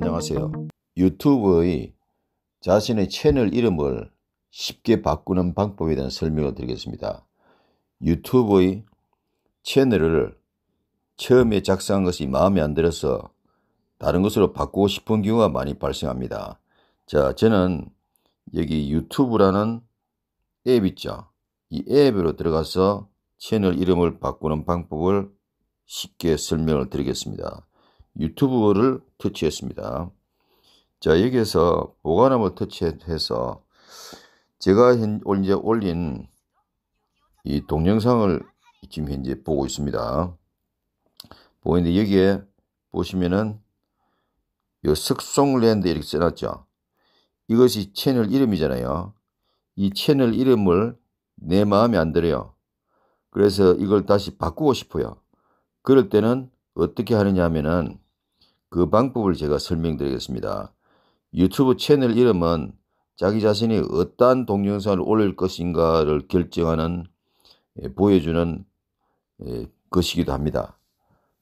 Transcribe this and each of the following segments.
안녕하세요. 유튜브의 자신의 채널 이름을 쉽게 바꾸는 방법에 대한 설명을 드리겠습니다. 유튜브의 채널을 처음에 작성한 것이 마음에 안 들어서 다른 것으로 바꾸고 싶은 경우가 많이 발생합니다. 자, 저는 여기 유튜브라는 앱 있죠. 이 앱으로 들어가서 채널 이름을 바꾸는 방법을 쉽게 설명을 드리겠습니다. 유튜브를 터치했습니다. 자, 여기에서 보관함을 터치해서 제가 현, 이제 올린 이 동영상을 지금 현재 보고 있습니다. 보고 있는데 여기에 보시면은 요 석송랜드 이렇게 써놨죠. 이것이 채널 이름이잖아요. 이 채널 이름을 내 마음에 안 들어요. 그래서 이걸 다시 바꾸고 싶어요. 그럴 때는 어떻게 하느냐 하면은 그 방법을 제가 설명드리겠습니다. 유튜브 채널 이름은 자기 자신이 어떠한 동영상을 올릴 것인가를 결정하는 예, 보여주는 예, 것이기도 합니다.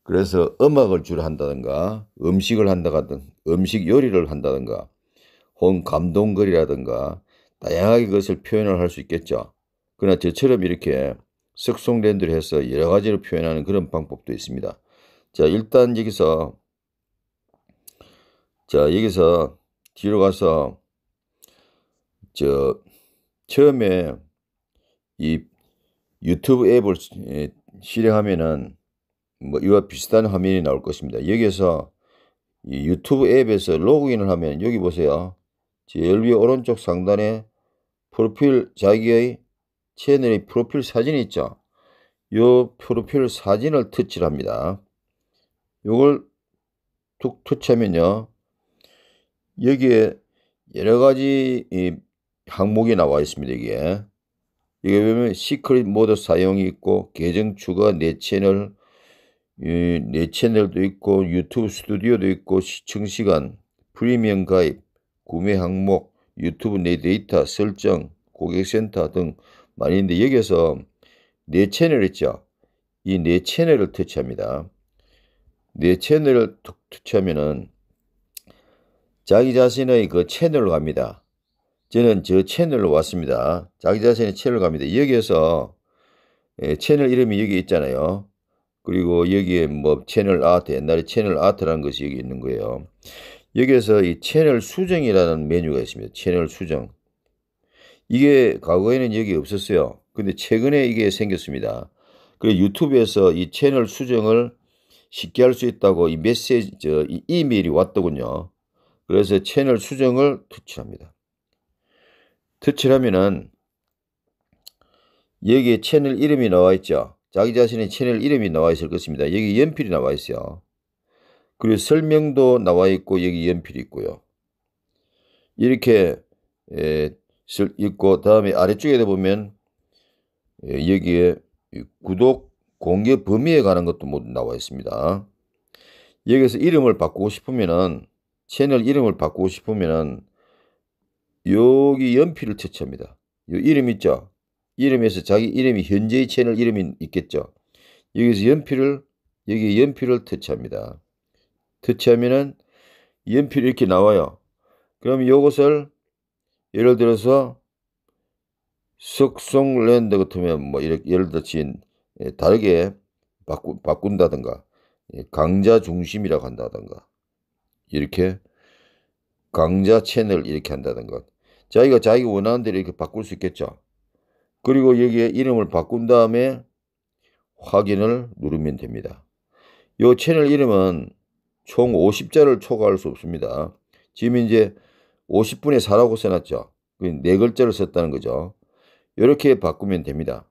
그래서 음악을 주로 한다든가 음식을 한다든 음식 요리를 한다든가 혹은 감동글이라든가 다양하게 그것을 표현을 할 수 있겠죠. 그러나 저처럼 이렇게 석송랜드를 해서 여러 가지로 표현하는 그런 방법도 있습니다. 자 일단 여기서 자 여기서 뒤로 가서 저 처음에 이 유튜브 앱을 실행하면은 뭐 이와 비슷한 화면이 나올 것입니다. 여기에서 이 유튜브 앱에서 로그인을 하면 여기 보세요. 제일 위에 오른쪽 상단에 프로필 자기의 채널의 프로필 사진이 있죠. 요 프로필 사진을 터치를 합니다. 요걸 툭 터치하면요. 여기에 여러 가지 항목이 나와 있습니다. 이게. 이게 보면 secret 모드 사용이 있고 계정 추가 내 채널 내 채널도 있고 유튜브 스튜디오도 있고 시청 시간 프리미엄 가입 구매 항목 유튜브 내 데이터 설정 고객센터 등 많이 있는데 여기서 내 채널 있죠 이 내 채널을 터치합니다 내 채널을 터치하면은 자기 자신의 그 채널로 갑니다. 저는 저 채널로 왔습니다. 자기 자신의 채널로 갑니다. 여기에서 예, 채널 이름이 여기 있잖아요. 그리고 여기에 뭐 채널 아트, 옛날에 채널 아트라는 것이 여기 있는 거예요. 여기에서 이 채널 수정이라는 메뉴가 있습니다. 채널 수정. 이게 과거에는 여기 없었어요. 근데 최근에 이게 생겼습니다. 그리고 유튜브에서 이 채널 수정을 쉽게 할 수 있다고 이 메시지, 저, 이 이메일이 왔더군요. 그래서 채널 수정을 터치합니다. 터치하면은 여기에 채널 이름이 나와 있죠. 자기 자신의 채널 이름이 나와 있을 것입니다. 여기 연필이 나와 있어요. 그리고 설명도 나와 있고 여기 연필이 있고요. 이렇게 에, 있고 다음에 아래쪽에 보면 에, 여기에 구독 공개 범위에 관한 것도 모두 나와 있습니다. 여기서 이름을 바꾸고 싶으면은 채널 이름을 바꾸고 싶으면은 여기 연필을 터치합니다. 요 이름 있죠? 이름에서 자기 이름이 현재의 채널 이름이 있겠죠? 여기서 연필을 여기 연필을 터치합니다. 터치하면은 연필 이렇게 나와요. 그럼 이것을 예를 들어서 석송랜드 같으면 뭐 예를 들어 다르게 바꾸, 바꾼다든가 강자 중심이라고 한다든가 이렇게 강자 채널 이렇게 한다든가 자기가 자기 원하는 대로 이렇게 바꿀 수 있겠죠. 그리고 여기에 이름을 바꾼 다음에 확인을 누르면 됩니다. 이 채널 이름은 총 50자를 초과할 수 없습니다. 지금 이제 50분에 4라고 써놨죠. 네 글자를 썼다는 거죠. 이렇게 바꾸면 됩니다.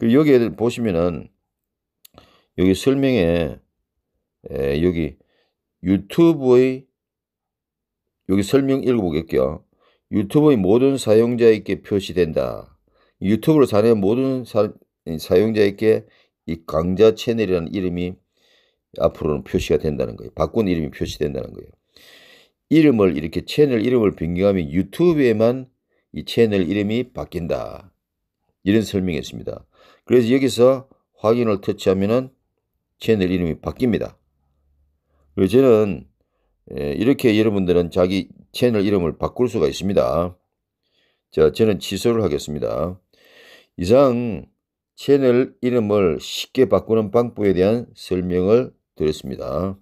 그리고 여기에 보시면은 여기 설명에 여기 유튜브의 여기 설명 읽어보겠게요. 유튜브의 모든 사용자에게 표시된다. 유튜브를 사는 모든 사, 사용자에게 이 강자 채널이라는 이름이 앞으로는 표시가 된다는 거예요. 바꾼 이름이 표시된다는 거예요. 이름을 이렇게 채널 이름을 변경하면 유튜브에만 이 채널 이름이 바뀐다. 이런 설명이었습니다. 그래서 여기서 확인을 터치하면은 채널 이름이 바뀝니다. 그래서 저는 예, 이렇게 여러분들은 자기 채널 이름을 바꿀 수가 있습니다. 자, 저는 취소를 하겠습니다. 이상 채널 이름을 쉽게 바꾸는 방법에 대한 설명을 드렸습니다.